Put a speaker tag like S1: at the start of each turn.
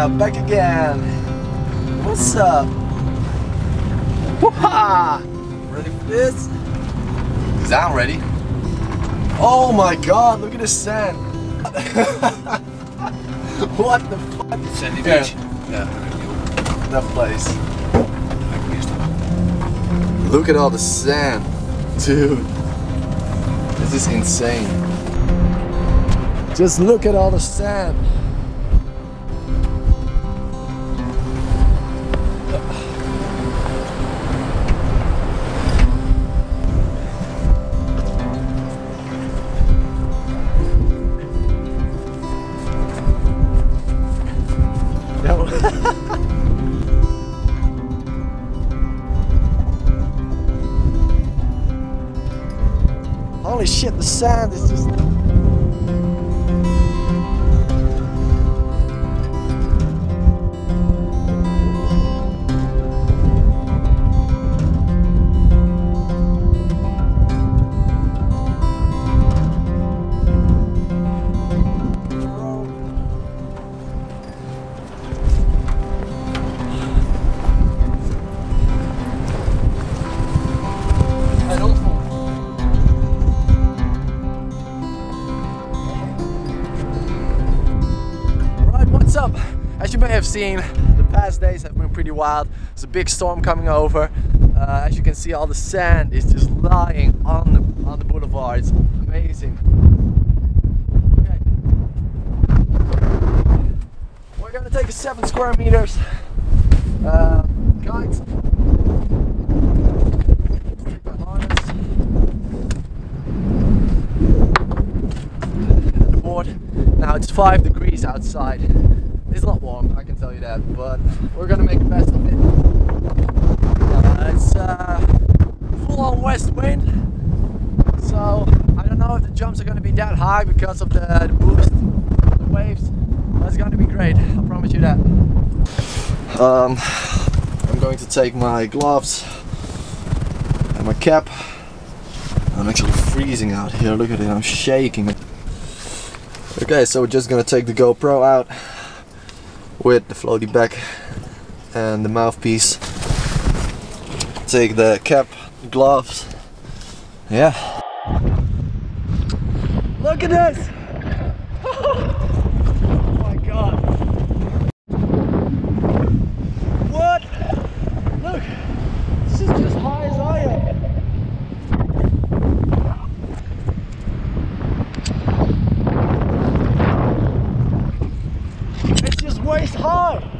S1: Yeah, back again. What's up? Woo-ha! Ready for this? Cause I'm ready. Oh my god, look at the sand. what the fuck?
S2: Sandy
S1: Yeah.
S2: Beach. Yeah.
S1: That place. Look at all the sand. Dude. This is insane. Just look at all the sand. Holy shit, the sand is just. Up? As you may have seen, the past days have been pretty wild. There's a big storm coming over. Uh, as you can see, all the sand is just lying on the on the boulevard. It's amazing. Okay. We're gonna take a seven square meters uh, board. Now it's five degrees outside. It's not warm, I can tell you that, but we're gonna make the best of it. Uh, it's uh, full on west wind, so I don't know if the jumps are gonna be that high because of the, the boost, the waves. It's gonna be great, I promise you that. Um, I'm going to take my gloves and my cap. I'm actually freezing out here. Look at it, I'm shaking. Okay, so we're just gonna take the GoPro out with the floaty back and the mouthpiece. Take the cap, gloves. Yeah. Look at this! hard.